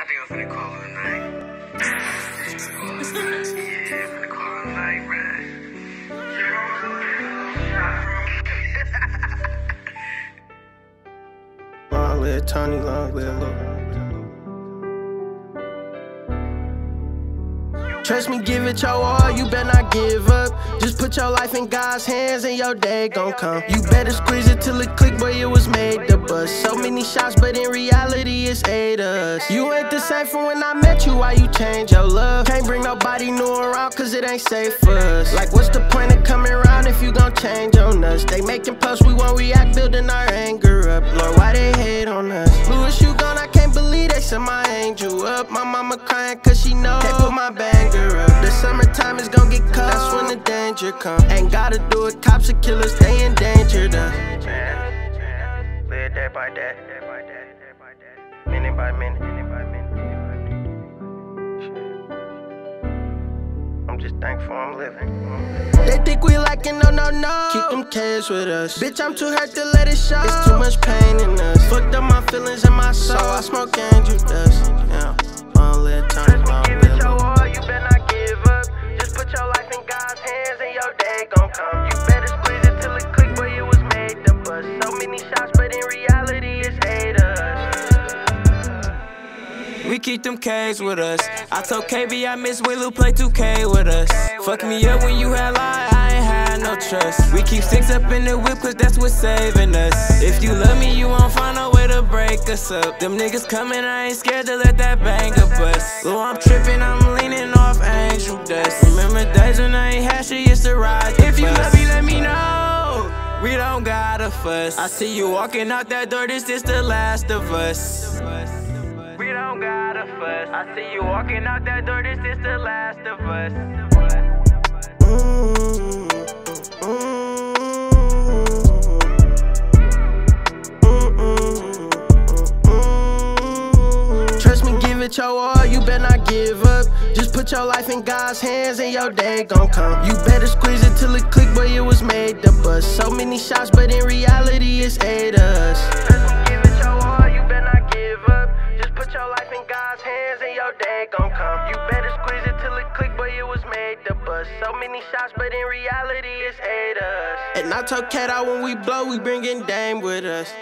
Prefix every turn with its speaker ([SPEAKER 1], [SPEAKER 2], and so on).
[SPEAKER 1] I think I'm finna call it a night. Yeah, finna call it a night, man.
[SPEAKER 2] Long live Tony, long Lil. Trust me, give it your all, you better not give up. Just put your life in God's hands and your day gon' come. You better squeeze it till it click, boy, it was made to bust. So many shots, but in reality, it's eight us. You ain't the same from when I met you, why you change your love? Can't bring nobody new around, cause it ain't safe for us. Like, what's the point of coming around if you gon' change on us? They making posts, we won't react, building our anger up. Lord, why they hate on us? Louis, you gone, I can't believe they sent my angel up. My mama crying cause she know they put my banger up. The summertime is gonna get cold, that's when the danger come. Ain't gotta do it, cops and killers, they endangered us.
[SPEAKER 1] Live day by day, day by day, day by day. Minute by minute, minute by minute. I'm just thankful I'm living.
[SPEAKER 2] They think we lacking, no, no, no. Keep them kids with us. Bitch, I'm too hurt to let it show. It's too much pain in us. Fucked up my feelings and my soul. I smoke angel dust. Yeah. Long live Tony, long
[SPEAKER 1] Give it your all, you better not give up. Just put your life in God's hands and your day gon' come. You better squeeze it till it click, boy, it was made to bust. So many shots, but in reality, it's eight us.
[SPEAKER 3] We keep them K's with us. I told KB I miss Willow play 2K with us. Fuck me up when you had lie, I ain't had no trust. We keep sticks up in the whip cause that's what's saving us. If you love me, you won't find a way to break us up. Them niggas coming, I ain't scared to let that banger bust. Though I'm tripping, I'm leaning off angel dust. Remember days when I ain't had shit, used to ride If you love me, let me know. We don't gotta fuss. I see you walking out that door, this is the last of us. We don't gotta fuss. I see you walking out that door, this is the last of us.
[SPEAKER 2] It your all, you better not give up. Just put your life in God's hands and your day gon' come. You better squeeze it till it click, boy, it was made to bust. So many shots, but in reality, it's eight us.
[SPEAKER 1] Your all, you better not give up. Just put your life in God's hands and your day gon' come. You better squeeze it till it click, boy, it was made to bust. So many shots, but in reality, it's eight us.
[SPEAKER 2] And I told Cat out when we blow, we bringin' Dame with us.